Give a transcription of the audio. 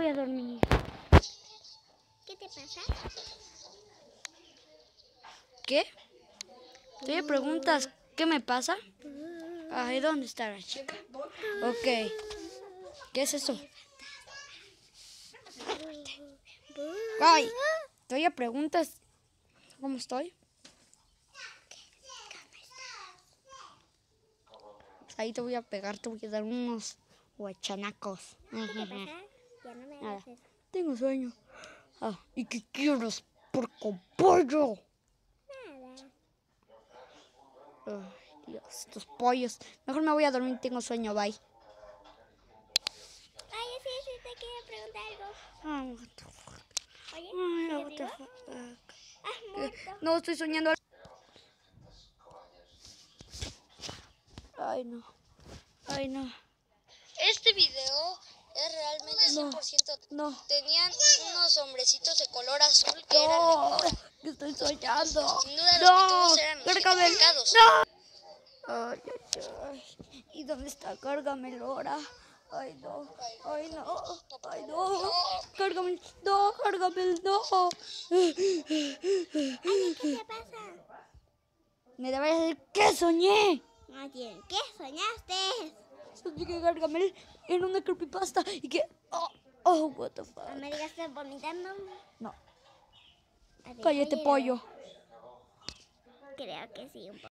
voy a dormir. ¿Qué te pasa? ¿Qué? ¿Tú me preguntas qué me pasa? Ay, ¿dónde está la chica? Ok. ¿Qué es eso? Ay, tú ya preguntas cómo estoy. Ahí te voy a pegar, te voy a dar unos huachanacos. ¿Qué te pasa? Ya no me Nada. hagas eso. Tengo sueño. Ah, ¿y qué quieres? Porco pollo. Nada. Ay, Dios, estos pollos. Mejor me voy a dormir, tengo sueño, bye. Ay, sí, sí, te quiero preguntar algo. Ah, what the fuck. Oye, Ay, ¿sigues what the vivo? fuck. ¿Has Eh, muerto? No, estoy soñando. Ay, no. Ay, no. Es realmente No. 100%. No. Tenían unos hombrecitos de color azul que eran No, que estoy soñando. Sin duda los No, pitufos eran los identificados. No. Ay, ay, ay. ¿Y dónde está Gargamel ahora? Ay, no. Ay, no. Ay, no. Gargamel. No, Gargamel, no. ¿Qué te pasa? Me deberías decir que soñé. Oye, ¿qué soñaste? Que Gargamel era una creepypasta y que... Oh, oh, what the fuck. No me digas que vomitando. No, cállate, pollo. Creo que sí, un poco.